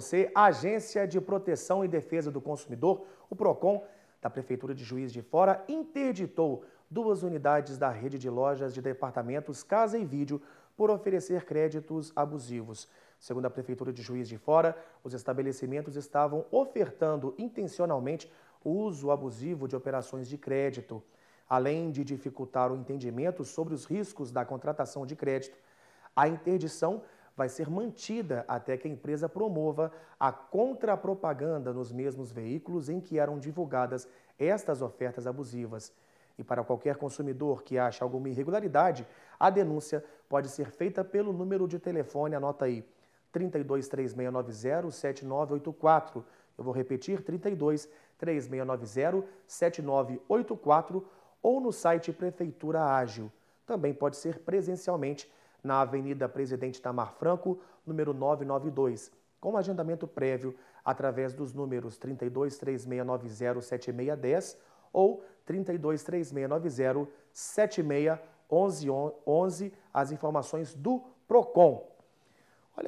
Você, Agência de Proteção e Defesa do Consumidor, o PROCON, da Prefeitura de Juiz de Fora, interditou duas unidades da rede de lojas de departamentos Casa e Vídeo por oferecer créditos abusivos. Segundo a Prefeitura de Juiz de Fora, os estabelecimentos estavam ofertando intencionalmente o uso abusivo de operações de crédito. Além de dificultar o entendimento sobre os riscos da contratação de crédito, a interdição vai ser mantida até que a empresa promova a contrapropaganda nos mesmos veículos em que eram divulgadas estas ofertas abusivas. E para qualquer consumidor que ache alguma irregularidade, a denúncia pode ser feita pelo número de telefone, anota aí, 3236907984. Eu vou repetir, 32 3690 7984 ou no site Prefeitura Ágil. Também pode ser presencialmente na Avenida Presidente Tamar Franco, número 992, com agendamento prévio através dos números 32 3690 7610 ou 32 3690 7611, as informações do PROCON.